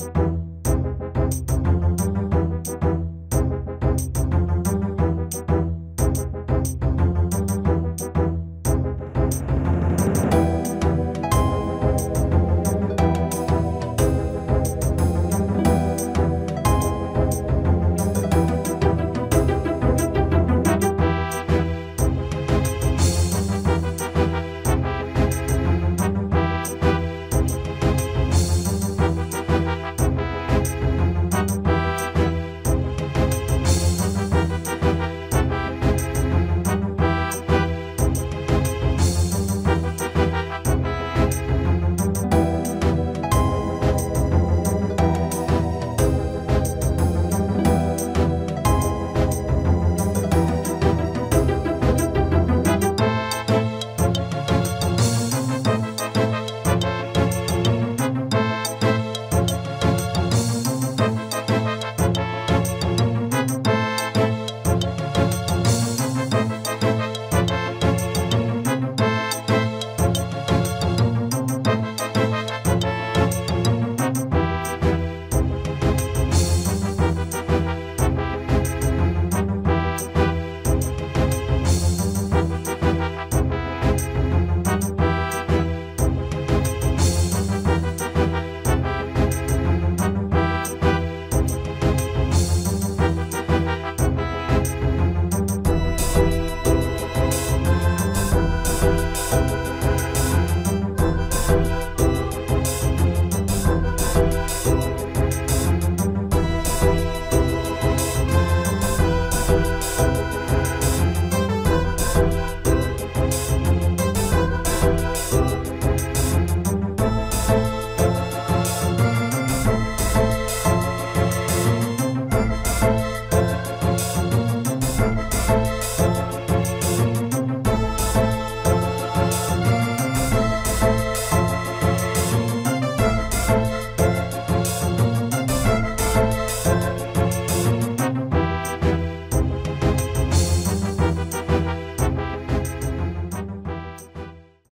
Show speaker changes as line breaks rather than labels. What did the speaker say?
Bye.